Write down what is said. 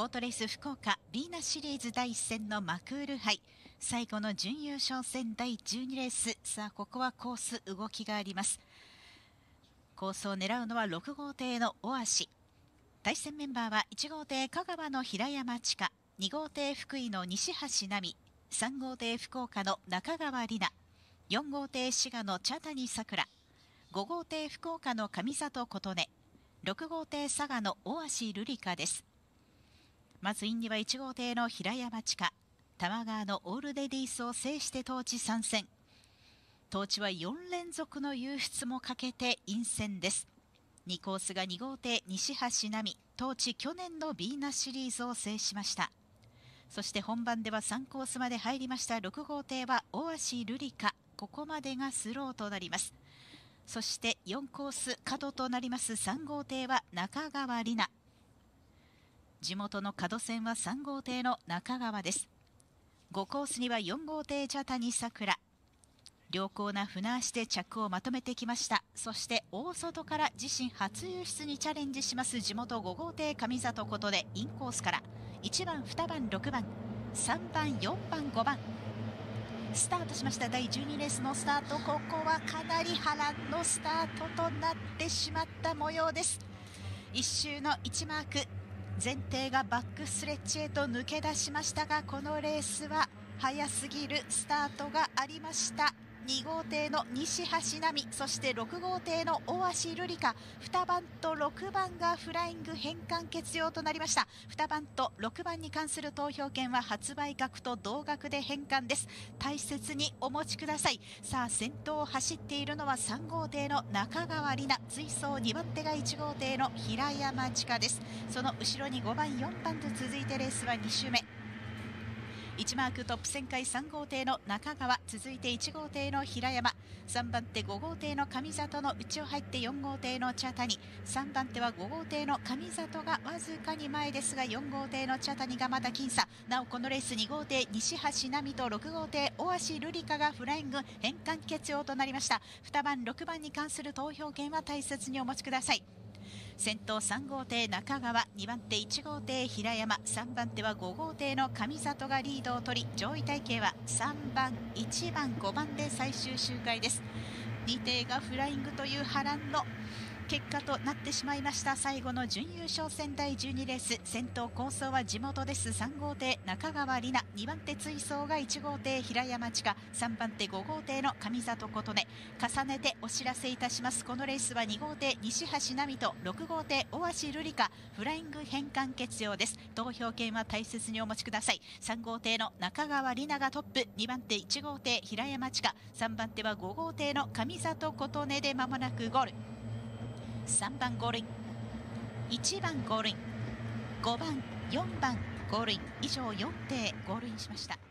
ボートレース福岡ビーナシリーズ第1戦のマクール杯。最後の準優勝戦第12レース。さあここはコース動きがあります。コースを狙うのは6号艇のオアシ。対戦メンバーは1号艇香川の平山千佳。2号艇福井の西橋奈美。3号艇福岡の中川里奈。4号艇滋賀の茶谷さくら。5号艇福岡の上里琴音。6号艇佐賀の小芦るり華です。まずインには1号艇の平山智加多摩川のオールレディースを制して当地参戦。当地は4連続の優出もかけてイン戦です。2コースが2号艇西橋奈未。当地去年のヴィーナスシリーズを制しました。そして本番では3コースまで入りました。6号艇は小芦るり華ここまでがスローとなります。そして4コース角となります。3号艇は中川里奈。地元の角線は3号艇の中川です。5コースには4号艇茶谷さくら。良好な船足で着をまとめてきました。そして大外から自身初輸出にチャレンジします。地元5号艇上里ことでインコースから。1番2番6番。3番4番5番。スタートしました。第12レースのスタート。ここはかなり波乱のスタートとなってしまった模様です。1周の1マーク。前提がバックスレッチへと抜け出しましたがこのレースは早すぎるスタートがありました。2号艇の西橋奈美そして6号艇の大橋瑠璃香2番と6番がフライング変換欠用となりました。2番と6番に関する投票権は発売額と同額で返還です。大切にお持ちください。さあ先頭を走っているのは3号艇の中川里奈追走2番手が1号艇の平山千佳です。その後ろに5番4番と続いてレースは2周目。1マークトップ旋回3号艇の中川続いて1号艇の平山。3番手5号艇の上里の内を入って4号艇の茶谷。3番手は5号艇の上里がわずかに前ですが4号艇の茶谷がまだ僅差。なおこのレース2号艇西橋奈美と6号艇大橋瑠璃香がフライング変換欠用となりました。2番6番に関する投票権は大切にお持ちください。先頭3号艇中川2番手1号艇平山3番手は5号艇の上里がリードを取り上位体系は3番1番5番で最終周回です。2艇がフライングという波乱の結果となってしまいました。最後の準優勝戦第12レース。先頭構想は地元です。3号艇中川里奈。2番手追走が1号艇平山千佳。3番手5号艇の上里琴音。重ねてお知らせいたします。このレースは2号艇西橋奈美と6号艇大橋瑠璃香。フライング変換決用です。投票権は大切にお持ちください。3号艇の中川里奈がトップ。2番手1号艇平山千佳。3番手は5号艇の上里琴音で間もなくゴール。3番ゴールイン1番ゴールイン5番4番ゴールイン以上4艇ゴールインしました。